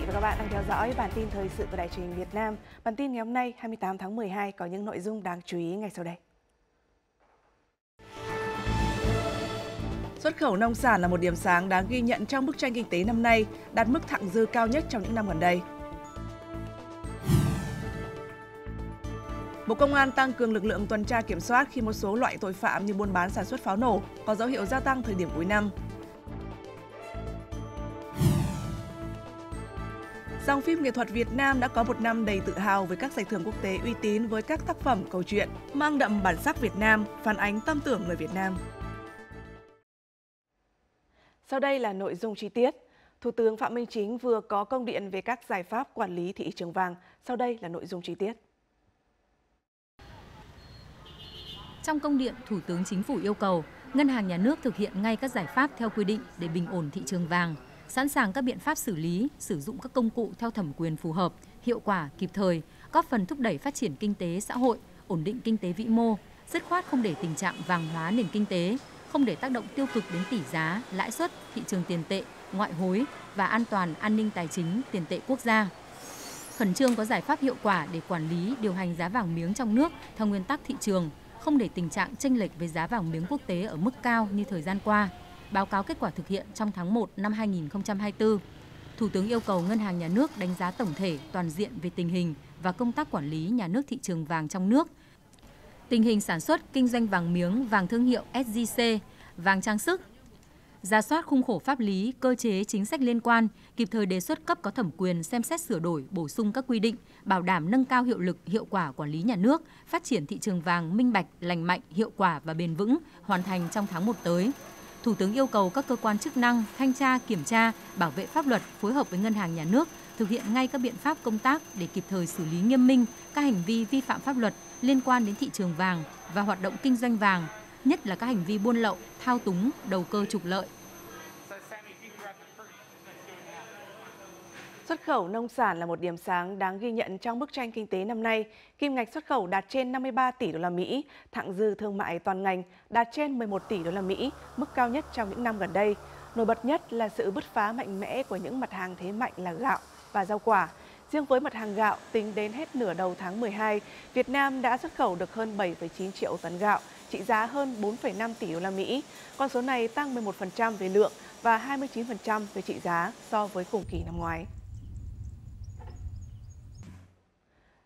vị và các bạn đang theo dõi bản tin thời sự của Đài truyền hình Việt Nam. Bản tin ngày hôm nay 28 tháng 12 có những nội dung đáng chú ý ngay sau đây. Xuất khẩu nông sản là một điểm sáng đáng ghi nhận trong bức tranh kinh tế năm nay, đạt mức thặng dư cao nhất trong những năm gần đây. Bộ Công an tăng cường lực lượng tuần tra kiểm soát khi một số loại tội phạm như buôn bán sản xuất pháo nổ có dấu hiệu gia tăng thời điểm cuối năm. Dòng phim nghệ thuật Việt Nam đã có một năm đầy tự hào với các giải thưởng quốc tế uy tín với các tác phẩm câu chuyện mang đậm bản sắc Việt Nam, phản ánh tâm tưởng người Việt Nam. Sau đây là nội dung chi tiết. Thủ tướng Phạm Minh Chính vừa có công điện về các giải pháp quản lý thị trường vàng. Sau đây là nội dung chi tiết. Trong công điện, Thủ tướng Chính phủ yêu cầu Ngân hàng Nhà nước thực hiện ngay các giải pháp theo quy định để bình ổn thị trường vàng, sẵn sàng các biện pháp xử lý, sử dụng các công cụ theo thẩm quyền phù hợp, hiệu quả, kịp thời, góp phần thúc đẩy phát triển kinh tế xã hội, ổn định kinh tế vĩ mô, dứt khoát không để tình trạng vàng hóa nền kinh tế, không để tác động tiêu cực đến tỷ giá, lãi suất, thị trường tiền tệ, ngoại hối và an toàn an ninh tài chính tiền tệ quốc gia. Khẩn trương có giải pháp hiệu quả để quản lý, điều hành giá vàng miếng trong nước theo nguyên tắc thị trường, không để tình trạng chênh lệch với giá vàng miếng quốc tế ở mức cao như thời gian qua. Báo cáo kết quả thực hiện trong tháng 1 năm 2024. Thủ tướng yêu cầu Ngân hàng Nhà nước đánh giá tổng thể toàn diện về tình hình và công tác quản lý nhà nước thị trường vàng trong nước, tình hình sản xuất, kinh doanh vàng miếng, vàng thương hiệu SJC, vàng trang sức, ra soát khung khổ pháp lý, cơ chế chính sách liên quan, kịp thời đề xuất cấp có thẩm quyền xem xét sửa đổi, bổ sung các quy định, bảo đảm nâng cao hiệu lực, hiệu quả quản lý nhà nước, phát triển thị trường vàng minh bạch, lành mạnh, hiệu quả và bền vững, hoàn thành trong tháng 1 tới. Thủ tướng yêu cầu các cơ quan chức năng thanh tra, kiểm tra, bảo vệ pháp luật phối hợp với ngân hàng nhà nước thực hiện ngay các biện pháp công tác để kịp thời xử lý nghiêm minh các hành vi vi phạm pháp luật liên quan đến thị trường vàng và hoạt động kinh doanh vàng, nhất là các hành vi buôn lậu, thao túng, đầu cơ trục lợi. Xuất khẩu nông sản là một điểm sáng đáng ghi nhận trong bức tranh kinh tế năm nay. Kim ngạch xuất khẩu đạt trên 53 tỷ đô la Mỹ, thặng dư thương mại toàn ngành đạt trên 11 tỷ đô la Mỹ, mức cao nhất trong những năm gần đây. Nổi bật nhất là sự bứt phá mạnh mẽ của những mặt hàng thế mạnh là gạo và rau quả. Riêng với mặt hàng gạo, tính đến hết nửa đầu tháng 12, Việt Nam đã xuất khẩu được hơn 7,9 triệu tấn gạo, trị giá hơn 4,5 tỷ đô la Mỹ. Con số này tăng 11% về lượng và 29% về trị giá so với cùng kỳ năm ngoái.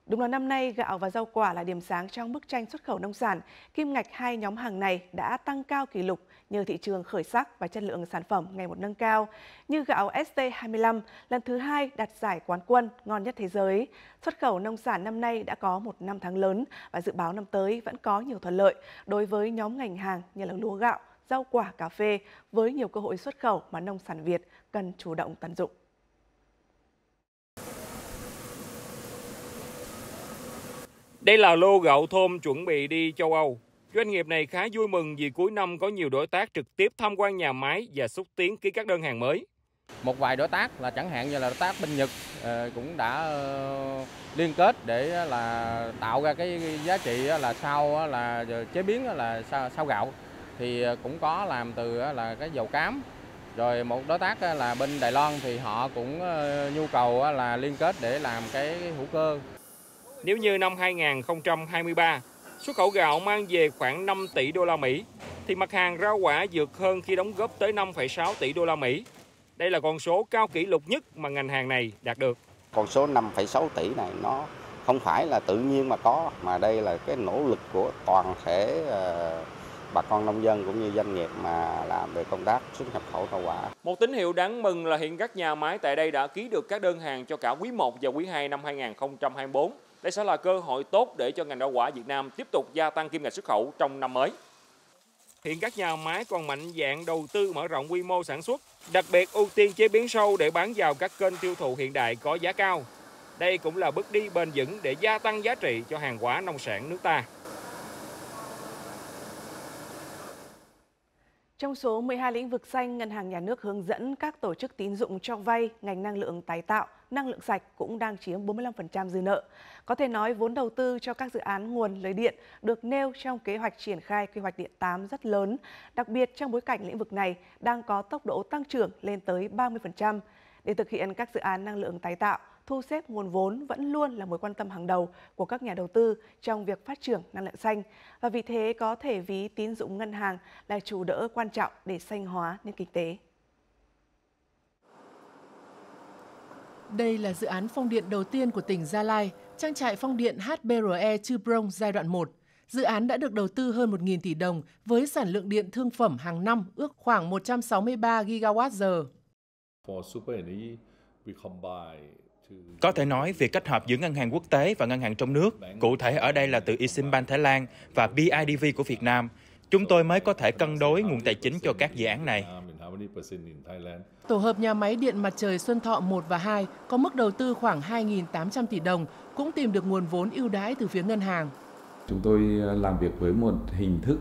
Đúng là năm nay, gạo và rau quả là điểm sáng trong bức tranh xuất khẩu nông sản. Kim ngạch hai nhóm hàng này đã tăng cao kỷ lục nhờ thị trường khởi sắc và chất lượng sản phẩm ngày một nâng cao. Như gạo ST25 lần thứ hai đạt giải quán quân ngon nhất thế giới. Xuất khẩu nông sản năm nay đã có một năm tháng lớn và dự báo năm tới vẫn có nhiều thuận lợi đối với nhóm ngành hàng như là lúa gạo, rau quả, cà phê với nhiều cơ hội xuất khẩu mà nông sản Việt cần chủ động tận dụng. Đây là lô gạo thơm chuẩn bị đi châu Âu. Doanh nghiệp này khá vui mừng vì cuối năm có nhiều đối tác trực tiếp tham quan nhà máy và xúc tiến ký các đơn hàng mới. Một vài đối tác là chẳng hạn như là đối tác bên Nhật ờ, cũng đã ờ, liên kết để là tạo ra cái giá trị là sau là chế biến là sau gạo thì ờ, cũng có làm từ là cái dầu cám rồi một đối tác là bên Đài Loan thì họ cũng nhu cầu là liên kết để làm cái hữu cơ nếu như năm 2023, xuất khẩu gạo mang về khoảng 5 tỷ đô la Mỹ, thì mặt hàng rau quả vượt hơn khi đóng góp tới 5,6 tỷ đô la Mỹ. Đây là con số cao kỷ lục nhất mà ngành hàng này đạt được. Con số 5,6 tỷ này nó không phải là tự nhiên mà có, mà đây là cái nỗ lực của toàn thể uh, bà con nông dân cũng như doanh nghiệp mà làm về công tác xuất nhập khẩu rau quả. Một tín hiệu đáng mừng là hiện các nhà máy tại đây đã ký được các đơn hàng cho cả quý 1 và quý 2 năm 2024. Đây sẽ là cơ hội tốt để cho ngành rau quả Việt Nam tiếp tục gia tăng kim ngạch xuất khẩu trong năm mới. Hiện các nhà máy còn mạnh dạng đầu tư mở rộng quy mô sản xuất, đặc biệt ưu tiên chế biến sâu để bán vào các kênh tiêu thụ hiện đại có giá cao. Đây cũng là bước đi bền vững để gia tăng giá trị cho hàng hóa nông sản nước ta. Trong số 12 lĩnh vực xanh, Ngân hàng Nhà nước hướng dẫn các tổ chức tín dụng cho vay ngành năng lượng tái tạo, năng lượng sạch cũng đang chiếm 45% dư nợ. Có thể nói vốn đầu tư cho các dự án nguồn lưới điện được nêu trong kế hoạch triển khai quy hoạch điện 8 rất lớn, đặc biệt trong bối cảnh lĩnh vực này đang có tốc độ tăng trưởng lên tới 30%. Để thực hiện các dự án năng lượng tái tạo, thu xếp nguồn vốn vẫn luôn là mối quan tâm hàng đầu của các nhà đầu tư trong việc phát triển năng lượng xanh và vì thế có thể ví tín dụng ngân hàng là chủ đỡ quan trọng để xanh hóa nền kinh tế. Đây là dự án phong điện đầu tiên của tỉnh Gia Lai, trang trại phong điện HBRE Chư Prong giai đoạn 1. Dự án đã được đầu tư hơn 1.000 tỷ đồng với sản lượng điện thương phẩm hàng năm ước khoảng 163 GWh. Có thể nói việc kết hợp giữa ngân hàng quốc tế và ngân hàng trong nước, cụ thể ở đây là từ Eximbank Thái Lan và BIDV của Việt Nam, chúng tôi mới có thể cân đối nguồn tài chính cho các dự án này. Tổ hợp nhà máy điện mặt trời Xuân Thọ 1 và 2 có mức đầu tư khoảng 2.800 tỷ đồng, cũng tìm được nguồn vốn ưu đãi từ phía ngân hàng. Chúng tôi à, làm việc với một hình thức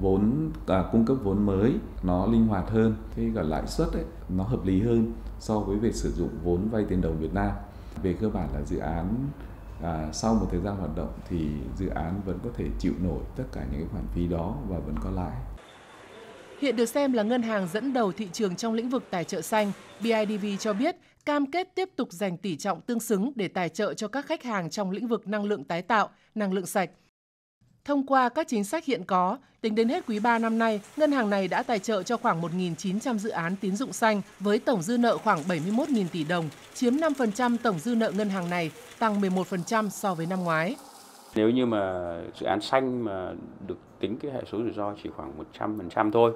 vốn à, cung cấp vốn mới nó linh hoạt hơn cái gọi lãi suất ấy, nó hợp lý hơn so với việc sử dụng vốn vay tiền đồng Việt Nam. Về cơ bản là dự án à, sau một thời gian hoạt động thì dự án vẫn có thể chịu nổi tất cả những cái khoản phí đó và vẫn có lãi Hiện được xem là ngân hàng dẫn đầu thị trường trong lĩnh vực tài trợ xanh, BIDV cho biết cam kết tiếp tục dành tỷ trọng tương xứng để tài trợ cho các khách hàng trong lĩnh vực năng lượng tái tạo, năng lượng sạch. Thông qua các chính sách hiện có, tính đến hết quý 3 năm nay, ngân hàng này đã tài trợ cho khoảng 1.900 dự án tín dụng xanh với tổng dư nợ khoảng 71.000 tỷ đồng, chiếm 5% tổng dư nợ ngân hàng này, tăng 11% so với năm ngoái. Nếu như mà dự án xanh mà được tính cái hệ số rủi ro chỉ khoảng 100% thôi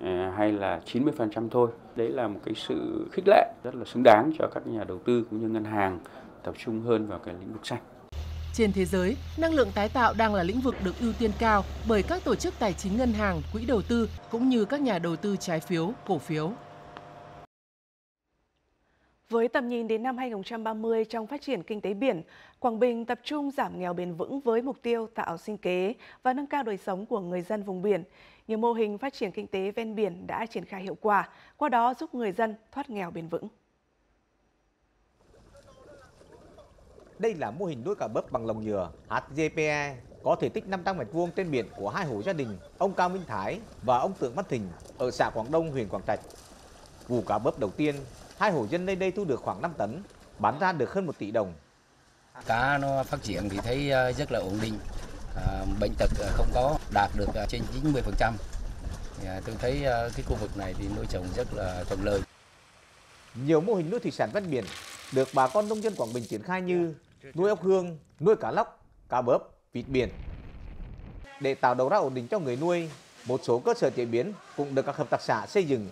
à, hay là 90% thôi. Đấy là một cái sự khích lệ rất là xứng đáng cho các nhà đầu tư cũng như ngân hàng tập trung hơn vào cái lĩnh vực xanh. Trên thế giới, năng lượng tái tạo đang là lĩnh vực được ưu tiên cao bởi các tổ chức tài chính ngân hàng, quỹ đầu tư cũng như các nhà đầu tư trái phiếu, cổ phiếu. Với tầm nhìn đến năm 2030 trong phát triển kinh tế biển, Quảng Bình tập trung giảm nghèo bền vững với mục tiêu tạo sinh kế và nâng cao đời sống của người dân vùng biển. Nhiều mô hình phát triển kinh tế ven biển đã triển khai hiệu quả, qua đó giúp người dân thoát nghèo bền vững. Đây là mô hình nuôi cá bớp bằng lồng nhựa HGPE có thể tích 500 m2 trên biển của hai hộ gia đình, ông Cao Minh Thái và ông Tưởng Văn Thình ở xã Quảng Đông, huyện Quảng Trạch. Vụ cá bớp đầu tiên, hai hộ dân nơi đây thu được khoảng 5 tấn, bán ra được hơn 1 tỷ đồng. Cá nó phát triển thì thấy ờ, rất là ổn định, à, bệnh tật ờ, không có, đạt được trên 90%. À, tôi thấy cái khu vực này thì nuôi trồng rất là thuận lợi. Nhiều mô hình nuôi thủy sản ven biển được bà con nông dân Quảng Bình triển khai như nuôi ốc hương, nuôi cá lóc, cá bớp, vịt biển. Để tạo đầu ra ổn định cho người nuôi, một số cơ sở chế biến cũng được các hợp tác xã xây dựng.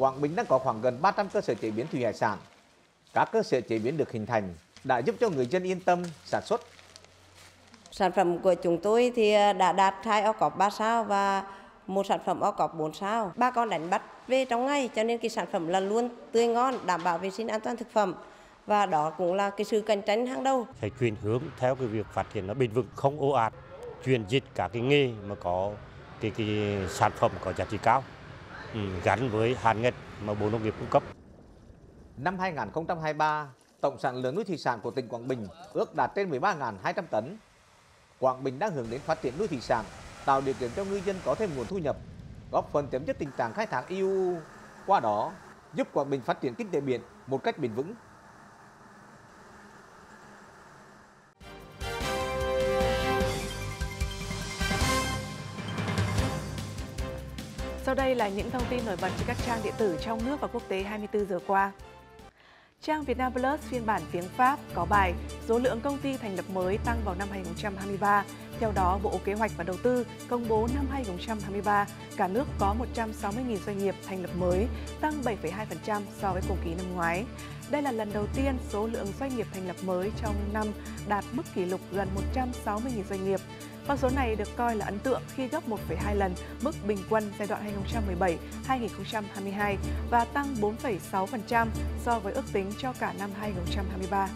Quảng Bình đang có khoảng gần 300 cơ sở chế biến thủy hải sản. Các cơ sở chế biến được hình thành đã giúp cho người dân yên tâm sản xuất. Sản phẩm của chúng tôi thì đã đạt hai o cọp 3 sao và một sản phẩm o cọp 4 sao. Ba con đánh bắt về trong ngày cho nên cái sản phẩm là luôn tươi ngon, đảm bảo vệ sinh an toàn thực phẩm và đó cũng là cái sự cạnh tranh hàng đầu. Phải chuyển hướng theo cái việc phát triển nó bền vững không ồ ạt, chuyển dịch cả cái nghề mà có cái, cái sản phẩm có giá trị cao Ừ, gắn với hạn ngạch mà Bộ Nông nghiệp cung cấp. Năm 2023, tổng sản lượng nuôi thủy sản của tỉnh Quảng Bình ước đạt trên 13.200 tấn. Quảng Bình đang hướng đến phát triển nuôi thủy sản, tạo điều kiện cho ngư dân có thêm nguồn thu nhập, góp phần chấm dứt tình trạng khai thác EU. Qua đó, giúp Quảng Bình phát triển kinh tế biển một cách bền vững. Sau đây là những thông tin nổi bật trên các trang điện tử trong nước và quốc tế 24 giờ qua. Trang Vietnam Plus phiên bản tiếng Pháp có bài Số lượng công ty thành lập mới tăng vào năm 2023. Theo đó, Bộ Kế hoạch và Đầu tư công bố năm 2023, cả nước có 160.000 doanh nghiệp thành lập mới, tăng 7,2% so với cùng kỳ năm ngoái. Đây là lần đầu tiên số lượng doanh nghiệp thành lập mới trong năm đạt mức kỷ lục gần 160.000 doanh nghiệp. Con số này được coi là ấn tượng khi gấp 1,2 lần mức bình quân giai đoạn 2017-2022 và tăng 4,6% so với ước tính cho cả năm 2023.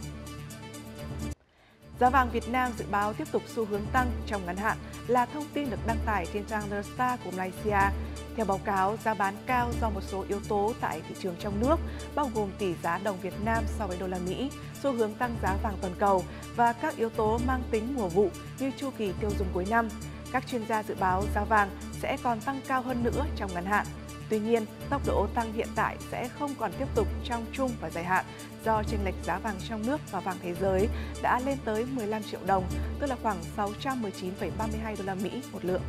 Giá vàng Việt Nam dự báo tiếp tục xu hướng tăng trong ngắn hạn là thông tin được đăng tải trên trang The Star của Malaysia. Theo báo cáo, giá bán cao do một số yếu tố tại thị trường trong nước, bao gồm tỷ giá đồng Việt Nam so với đô la Mỹ, xu hướng tăng giá vàng toàn cầu và các yếu tố mang tính mùa vụ như chu kỳ tiêu dùng cuối năm. Các chuyên gia dự báo giá vàng sẽ còn tăng cao hơn nữa trong ngắn hạn. Tuy nhiên, tốc độ tăng hiện tại sẽ không còn tiếp tục trong trung và dài hạn do chênh lệch giá vàng trong nước và vàng thế giới đã lên tới 15 triệu đồng, tức là khoảng 619,32 đô la Mỹ một lượng.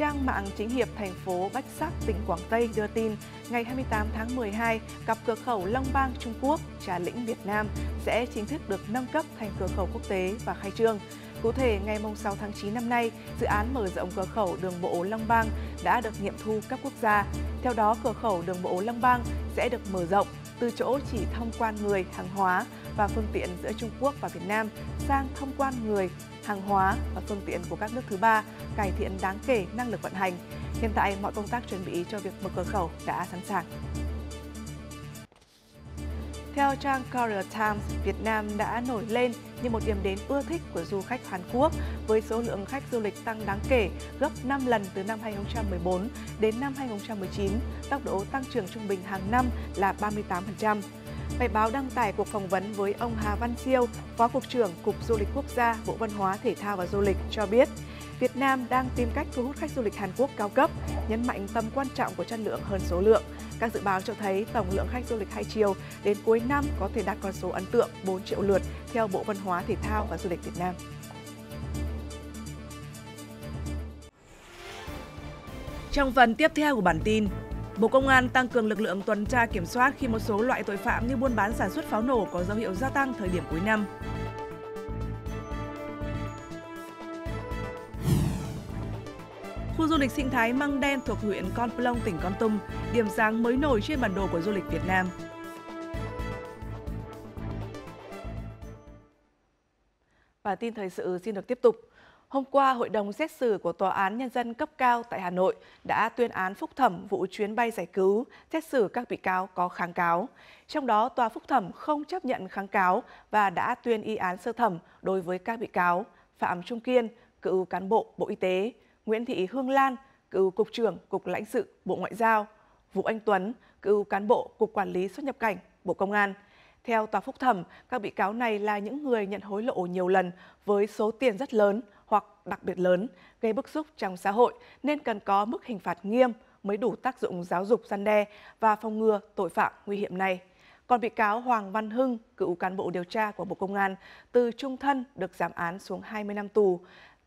Trang mạng chính hiệp thành phố Bách Sắc, tỉnh Quảng Tây đưa tin, ngày 28 tháng 12, cặp cửa khẩu Long Bang Trung Quốc, Trà Lĩnh Việt Nam sẽ chính thức được nâng cấp thành cửa khẩu quốc tế và khai trương. Cụ thể, ngày 6 tháng 9 năm nay, dự án mở rộng cửa khẩu đường bộ Long Bang đã được nghiệm thu cấp quốc gia. Theo đó, cửa khẩu đường bộ Long Bang sẽ được mở rộng từ chỗ chỉ thông quan người, hàng hóa và phương tiện giữa Trung Quốc và Việt Nam sang thông quan người, hàng hóa và phương tiện của các nước thứ ba, cải thiện đáng kể năng lực vận hành. Hiện tại, mọi công tác chuẩn bị cho việc mở cửa khẩu đã sẵn sàng. Theo trang Korea Times, Việt Nam đã nổi lên như một điểm đến ưa thích của du khách Hàn Quốc với số lượng khách du lịch tăng đáng kể gấp 5 lần từ năm 2014 đến năm 2019, tốc độ tăng trưởng trung bình hàng năm là 38%. Bài báo đăng tải cuộc phỏng vấn với ông Hà Văn Siêu, Phó Cục trưởng Cục Du lịch Quốc gia, Bộ Văn hóa, Thể thao và Du lịch cho biết, Việt Nam đang tìm cách thu hút khách du lịch Hàn Quốc cao cấp, nhấn mạnh tầm quan trọng của chất lượng hơn số lượng. Các dự báo cho thấy tổng lượng khách du lịch hai chiều đến cuối năm có thể đạt con số ấn tượng 4 triệu lượt theo Bộ Văn hóa, Thể thao và Du lịch Việt Nam. Trong phần tiếp theo của bản tin, Bộ Công an tăng cường lực lượng tuần tra kiểm soát khi một số loại tội phạm như buôn bán sản xuất pháo nổ có dấu hiệu gia tăng thời điểm cuối năm. Khu du lịch sinh thái Măng Đen thuộc huyện Con Plong, tỉnh Con Tum, điểm sáng mới nổi trên bản đồ của du lịch Việt Nam. Và tin thời sự xin được tiếp tục. Hôm qua, Hội đồng xét xử của Tòa án Nhân dân cấp cao tại Hà Nội đã tuyên án phúc thẩm vụ chuyến bay giải cứu, xét xử các bị cáo có kháng cáo. Trong đó, Tòa phúc thẩm không chấp nhận kháng cáo và đã tuyên y án sơ thẩm đối với các bị cáo Phạm Trung Kiên, cựu cán bộ Bộ Y tế, Nguyễn Thị Hương Lan, cựu Cục trưởng Cục lãnh sự Bộ Ngoại giao, Vũ Anh Tuấn, cựu cán bộ Cục Quản lý xuất nhập cảnh Bộ Công an. Theo tòa phúc thẩm, các bị cáo này là những người nhận hối lộ nhiều lần với số tiền rất lớn hoặc đặc biệt lớn, gây bức xúc trong xã hội nên cần có mức hình phạt nghiêm mới đủ tác dụng giáo dục gian đe và phòng ngừa tội phạm nguy hiểm này. Còn bị cáo Hoàng Văn Hưng, cựu cán bộ điều tra của Bộ Công an, từ trung thân được giảm án xuống 20 năm tù.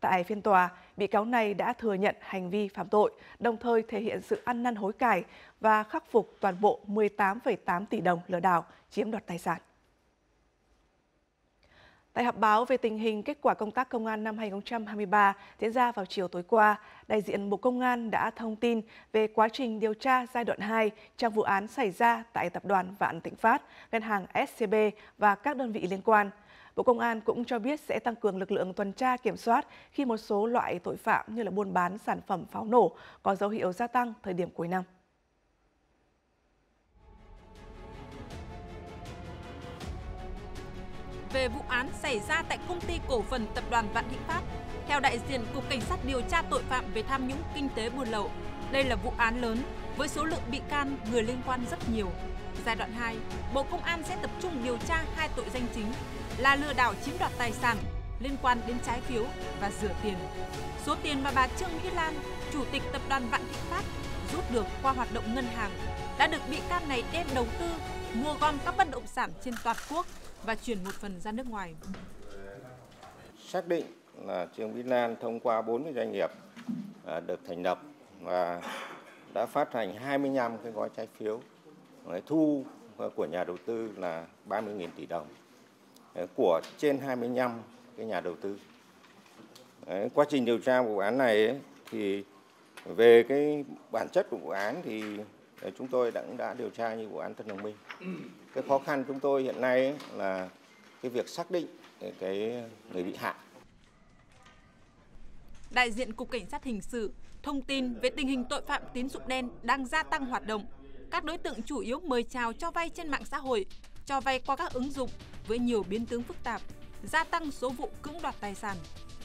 Tại phiên tòa, bị cáo này đã thừa nhận hành vi phạm tội, đồng thời thể hiện sự ăn năn hối cải và khắc phục toàn bộ 18,8 tỷ đồng lừa đảo chiếm đoạt tài sản. Tại họp báo về tình hình kết quả công tác công an năm 2023 diễn ra vào chiều tối qua, đại diện Bộ Công an đã thông tin về quá trình điều tra giai đoạn 2 trong vụ án xảy ra tại Tập đoàn Vạn Thịnh Phát, Ngân hàng SCB và các đơn vị liên quan. Bộ Công an cũng cho biết sẽ tăng cường lực lượng tuần tra kiểm soát khi một số loại tội phạm như là buôn bán sản phẩm pháo nổ có dấu hiệu gia tăng thời điểm cuối năm. về vụ án xảy ra tại công ty cổ phần tập đoàn Vạn Thịnh Phát. Theo đại diện Cục Cảnh sát điều tra tội phạm về tham nhũng kinh tế buôn lậu, đây là vụ án lớn với số lượng bị can, người liên quan rất nhiều. Giai đoạn 2, Bộ Công an sẽ tập trung điều tra hai tội danh chính là lừa đảo chiếm đoạt tài sản liên quan đến trái phiếu và rửa tiền. Số tiền mà bà Trương Mỹ Lan, chủ tịch tập đoàn Vạn Thịnh Phát rút được qua hoạt động ngân hàng đã được bị can này đem đầu tư mua gom các bất động sản trên toàn quốc và chuyển một phần ra nước ngoài. Xác định là Trương Mỹ Lan thông qua 40 doanh nghiệp à, được thành lập và đã phát hành 25 cái gói trái phiếu thu của nhà đầu tư là 30.000 tỷ đồng Ờ, của trên 25 cái nhà đầu tư. Đấy, quá trình điều tra vụ án này ấy, thì về cái bản chất của vụ án thì ờ, chúng tôi đã, đã điều tra như vụ án Tân Đồng Minh. Cái khó khăn chúng tôi hiện nay ấy là cái việc xác định cái người bị hại. Đại diện Cục Cảnh sát Hình sự thông tin về tình hình tội phạm tín dụng đen đang gia tăng hoạt động. Các đối tượng chủ yếu mời chào cho vay trên mạng xã hội, cho vay qua các ứng dụng với nhiều biến tướng phức tạp, gia tăng số vụ cưỡng đoạt tài sản.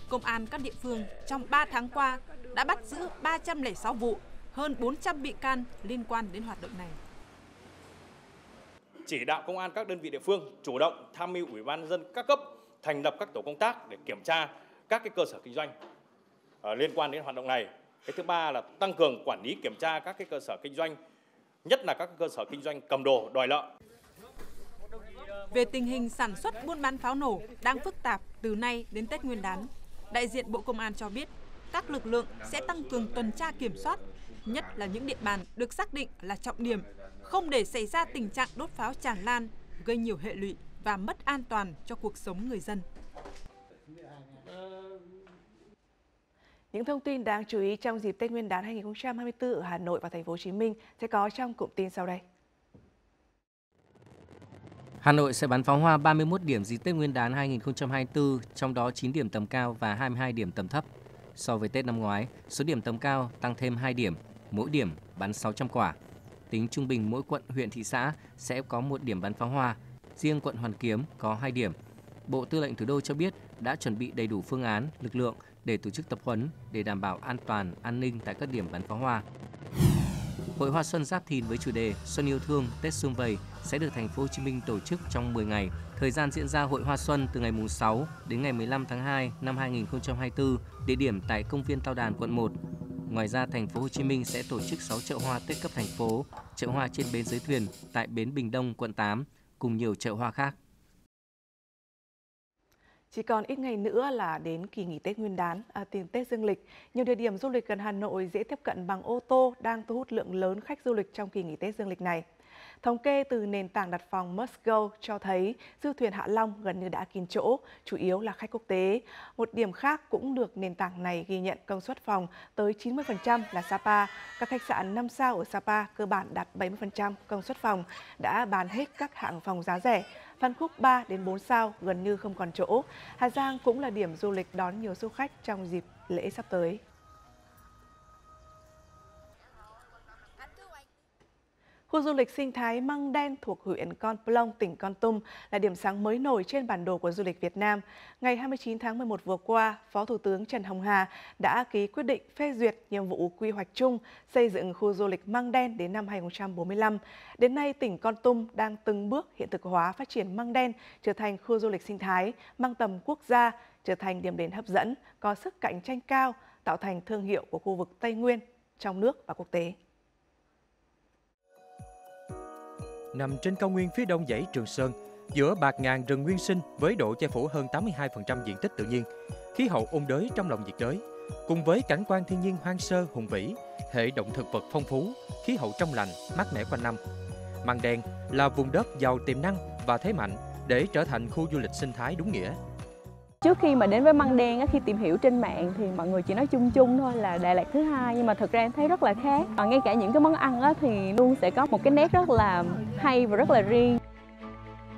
Công an các địa phương trong 3 tháng qua đã bắt giữ 306 vụ, hơn 400 bị can liên quan đến hoạt động này chỉ đạo công an các đơn vị địa phương chủ động tham mưu ủy ban dân các cấp thành lập các tổ công tác để kiểm tra các cái cơ sở kinh doanh ờ, liên quan đến hoạt động này Cái thứ ba là tăng cường quản lý kiểm tra các cái cơ sở kinh doanh, nhất là các cơ sở kinh doanh cầm đồ, đòi nợ. Về tình hình sản xuất buôn bán pháo nổ đang phức tạp từ nay đến Tết Nguyên đán, đại diện Bộ Công an cho biết các lực lượng sẽ tăng cường tuần tra kiểm soát, nhất là những địa bàn được xác định là trọng điểm, không để xảy ra tình trạng đốt pháo tràn lan, gây nhiều hệ lụy và mất an toàn cho cuộc sống người dân. Những thông tin đáng chú ý trong dịp Tết Nguyên đán 2024 ở Hà Nội và Thành phố Hồ Chí Minh sẽ có trong cụm tin sau đây. Hà Nội sẽ bắn pháo hoa 31 điểm dịp Tết Nguyên đán 2024, trong đó 9 điểm tầm cao và 22 điểm tầm thấp. So với Tết năm ngoái, số điểm tầm cao tăng thêm 2 điểm, mỗi điểm bắn 600 quả. Tính trung bình mỗi quận, huyện, thị xã sẽ có một điểm bắn pháo hoa, riêng quận Hoàn Kiếm có 2 điểm. Bộ Tư lệnh Thủ đô cho biết đã chuẩn bị đầy đủ phương án, lực lượng để tổ chức tập huấn để đảm bảo an toàn, an ninh tại các điểm bắn pháo hoa. Hội Hoa Xuân Giáp Thìn với chủ đề Xuân yêu thương, Tết xuân vầy sẽ được thành phố Hồ Chí Minh tổ chức trong 10 ngày. Thời gian diễn ra Hội Hoa Xuân từ ngày 6 đến ngày 15 tháng 2 năm 2024, địa điểm tại công viên Tao Đàn quận 1. Ngoài ra, thành phố Hồ Chí Minh sẽ tổ chức 6 chợ hoa Tết cấp thành phố, chợ hoa trên bến dưới thuyền tại bến Bình Đông quận 8 cùng nhiều chợ hoa khác. Chỉ còn ít ngày nữa là đến kỳ nghỉ Tết Nguyên đán, à, tiền Tết dương lịch. Nhiều địa điểm du lịch gần Hà Nội dễ tiếp cận bằng ô tô đang thu hút lượng lớn khách du lịch trong kỳ nghỉ Tết dương lịch này. Thống kê từ nền tảng đặt phòng Mustgo cho thấy du thuyền Hạ Long gần như đã kín chỗ, chủ yếu là khách quốc tế. Một điểm khác cũng được nền tảng này ghi nhận công suất phòng tới 90% là Sapa. Các khách sạn 5 sao ở Sapa cơ bản đạt 70% công suất phòng, đã bán hết các hạng phòng giá rẻ. Phan Khúc 3 đến 4 sao gần như không còn chỗ. Hà Giang cũng là điểm du lịch đón nhiều du khách trong dịp lễ sắp tới. Khu du lịch sinh thái Măng Đen thuộc huyện Con Plong, tỉnh Con Tum là điểm sáng mới nổi trên bản đồ của du lịch Việt Nam. Ngày 29 tháng 11 vừa qua, Phó Thủ tướng Trần Hồng Hà đã ký quyết định phê duyệt nhiệm vụ quy hoạch chung xây dựng khu du lịch Măng Đen đến năm 2045. Đến nay, tỉnh Con Tum đang từng bước hiện thực hóa phát triển Măng Đen trở thành khu du lịch sinh thái mang tầm quốc gia, trở thành điểm đến hấp dẫn, có sức cạnh tranh cao, tạo thành thương hiệu của khu vực Tây Nguyên, trong nước và quốc tế. Nằm trên cao nguyên phía đông dãy Trường Sơn, giữa bạt ngàn rừng nguyên sinh với độ che phủ hơn 82% diện tích tự nhiên, khí hậu ôn đới trong lòng nhiệt đới, cùng với cảnh quan thiên nhiên hoang sơ hùng vĩ, hệ động thực vật phong phú, khí hậu trong lành, mát mẻ quanh năm. Măng Đen là vùng đất giàu tiềm năng và thế mạnh để trở thành khu du lịch sinh thái đúng nghĩa. Trước khi mà đến với măng đen, khi tìm hiểu trên mạng thì mọi người chỉ nói chung chung thôi là Đà Lạt thứ hai nhưng mà thực ra em thấy rất là khác. Và ngay cả những cái món ăn thì luôn sẽ có một cái nét rất là hay và rất là riêng.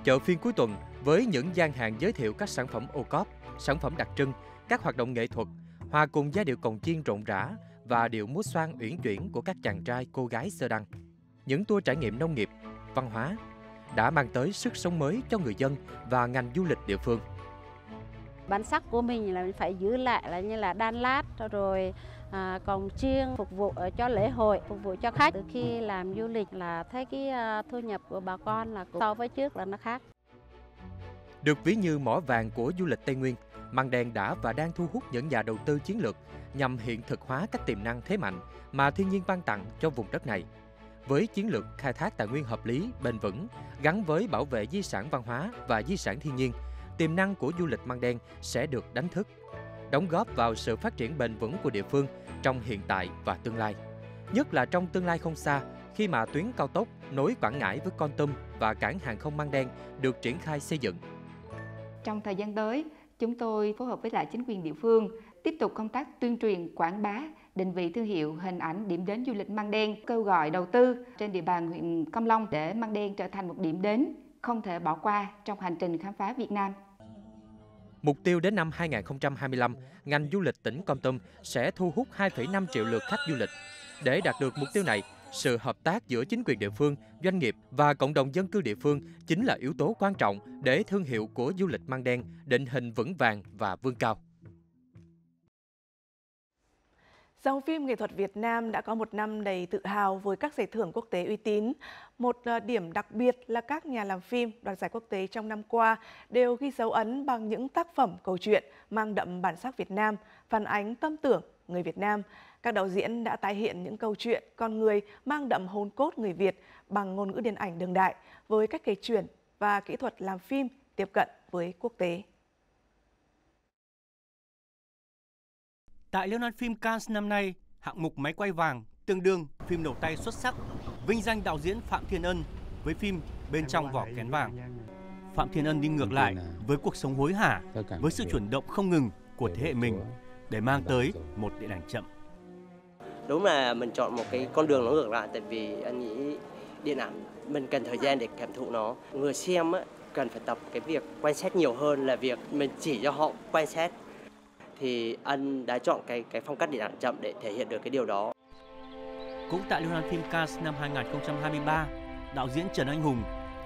Chợ phiên cuối tuần với những gian hàng giới thiệu các sản phẩm ô cóp, sản phẩm đặc trưng, các hoạt động nghệ thuật, hòa cùng giai điệu cồng chiên rộn rã và điệu múa xoan uyển chuyển của các chàng trai cô gái sơ đăng. Những tour trải nghiệm nông nghiệp, văn hóa đã mang tới sức sống mới cho người dân và ngành du lịch địa phương bản sắc của mình là mình phải giữ lại là như là đan lát rồi à, cồng chiêng phục vụ ờ, cho lễ hội phục vụ cho khách từ khi làm du lịch là thấy cái uh, thu nhập của bà con là so với trước là nó khác được ví như mỏ vàng của du lịch Tây Nguyên, Măng Đen đã và đang thu hút những nhà đầu tư chiến lược nhằm hiện thực hóa các tiềm năng thế mạnh mà thiên nhiên ban tặng cho vùng đất này. Với chiến lược khai thác tài nguyên hợp lý, bền vững, gắn với bảo vệ di sản văn hóa và di sản thiên nhiên, tiềm năng của du lịch Măng Đen sẽ được đánh thức, đóng góp vào sự phát triển bền vững của địa phương trong hiện tại và tương lai. Nhất là trong tương lai không xa, khi mà tuyến cao tốc nối Quảng Ngãi với Con Tum và cảng hàng không Măng Đen được triển khai xây dựng. Trong thời gian tới, chúng tôi phối hợp với lại chính quyền địa phương tiếp tục công tác tuyên truyền, quảng bá, định vị thương hiệu, hình ảnh điểm đến du lịch Măng Đen, kêu gọi đầu tư trên địa bàn huyện Cam Long để Măng Đen trở thành một điểm đến không thể bỏ qua trong hành trình khám phá Việt Nam. Mục tiêu đến năm 2025, ngành du lịch tỉnh Con Tum sẽ thu hút 2,5 triệu lượt khách du lịch. Để đạt được mục tiêu này, sự hợp tác giữa chính quyền địa phương, doanh nghiệp và cộng đồng dân cư địa phương chính là yếu tố quan trọng để thương hiệu của du lịch Mang Đen định hình vững vàng và vươn cao. Dòng phim nghệ thuật Việt Nam đã có một năm đầy tự hào với các giải thưởng quốc tế uy tín. Một ờ, điểm đặc biệt là các nhà làm phim đoạt giải quốc tế trong năm qua đều ghi dấu ấn bằng những tác phẩm câu chuyện mang đậm bản sắc Việt Nam, phản ánh tâm tưởng người Việt Nam. Các đạo diễn đã tái hiện những câu chuyện con người mang đậm hồn cốt người Việt bằng ngôn ngữ điện ảnh đương đại với cách kể chuyện và kỹ thuật làm phim tiếp cận với quốc tế. Tại Liên hoan phim Cannes năm nay, hạng mục máy quay vàng tương đương phim đầu tay xuất sắc, vinh danh đạo diễn Phạm Thiên Ân với phim Bên trong vỏ kén vàng. Phạm Thiên Ân đi ngược lại với cuộc sống hối hả, với sự chuyển động không ngừng của thế hệ mình để mang tới một điện ảnh chậm. Đúng là mình chọn một cái con đường nó ngược lại tại vì anh nghĩ điện ảnh mình cần thời gian để cảm thụ nó. Người xem á, cần phải tập cái việc quan sát nhiều hơn là việc mình chỉ cho họ quan sát thì anh đã chọn cái cái phong cách điện ảnh chậm để thể hiện được cái điều đó. Cũng tại Liên hoan phim Cannes năm 2023, đạo diễn Trần Anh Hùng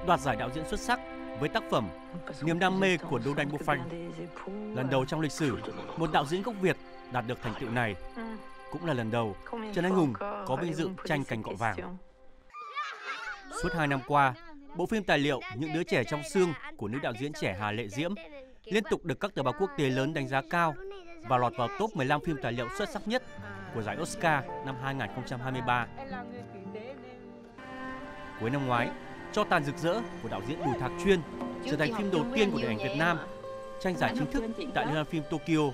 đoạt giải đạo diễn xuất sắc với tác phẩm Niềm đam mê của Đô Đanh Bô Phanh. Lần đầu trong lịch sử, một đạo diễn gốc Việt đạt được thành tựu này. Cũng là lần đầu Trần Anh Hùng có vinh dự tranh cành cọ vàng. Suốt hai năm qua, bộ phim tài liệu Những đứa trẻ trong xương của nữ đạo diễn trẻ Hà Lệ Diễm liên tục được các tờ báo quốc tế lớn đánh giá cao và lọt vào top 15 phim tài liệu xuất sắc nhất của giải Oscar năm 2023. Cuối năm ngoái, Cho tàn rực rỡ của đạo diễn Bùi Thạc Chuyên trở thành phim đầu tiên của điện ảnh Việt Nam tranh giải chính thức tại Liên hoan phim Tokyo.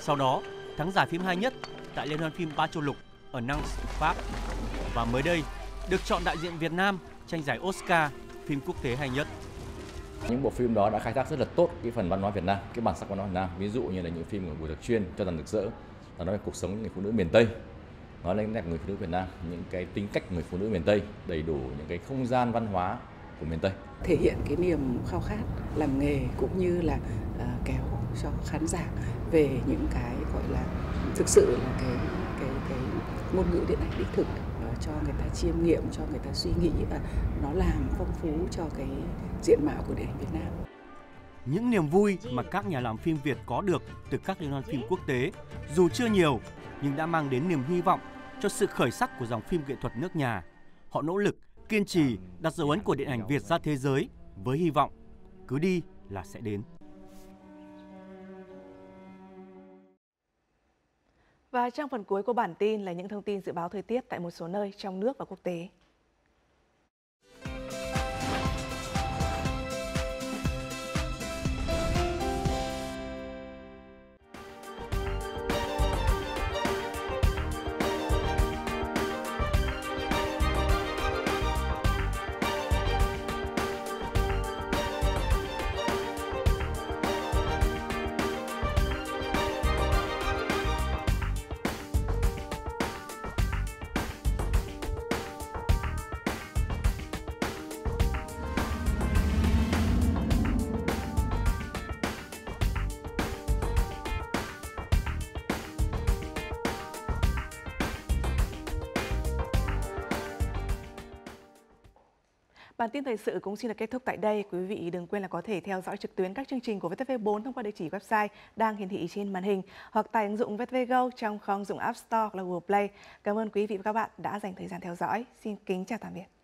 Sau đó, thắng giải phim hay nhất tại Liên hoan phim Ba Châu Lục ở Nantes, Pháp. Và mới đây, được chọn đại diện Việt Nam tranh giải Oscar phim quốc tế hay nhất. Những bộ phim đó đã khai thác rất là tốt cái phần văn hóa Việt Nam, cái bản sắc văn hóa Việt Nam. Ví dụ như là những phim của Bùi Thạc Chuyên cho rằng rực rỡ, là nói về cuộc sống người phụ nữ miền Tây, nói lên đẹp người phụ nữ Việt Nam, những cái tính cách người phụ nữ miền Tây, đầy đủ những cái không gian văn hóa của miền Tây. Thể hiện cái niềm khao khát làm nghề cũng như là ờ, uh, kéo cho khán giả về những cái gọi là thực sự là cái cái cái ngôn ngữ điện ảnh đích thực cho người ta chiêm nghiệm, cho người ta suy nghĩ và nó làm phong phú cho cái diện mạo của điện ảnh Việt Nam. Những niềm vui mà các nhà làm phim Việt có được từ các liên hoan phim quốc tế dù chưa nhiều nhưng đã mang đến niềm hy vọng cho sự khởi sắc của dòng phim nghệ thuật nước nhà. Họ nỗ lực, kiên trì đặt dấu ấn của điện ảnh Việt ra thế giới với hy vọng cứ đi là sẽ đến. Và trong phần cuối của bản tin là những thông tin dự báo thời tiết tại một số nơi trong nước và quốc tế. Bản tin thời sự cũng xin được kết thúc tại đây. Quý vị đừng quên là có thể theo dõi trực tuyến các chương trình của VTV4 thông qua địa chỉ website đang hiển thị trên màn hình, hoặc tại ứng dụng VTV Go trong kho ứng dụng App Store hoặc là Google Play. Cảm ơn quý vị và các bạn đã dành thời gian theo dõi. Xin kính chào tạm biệt.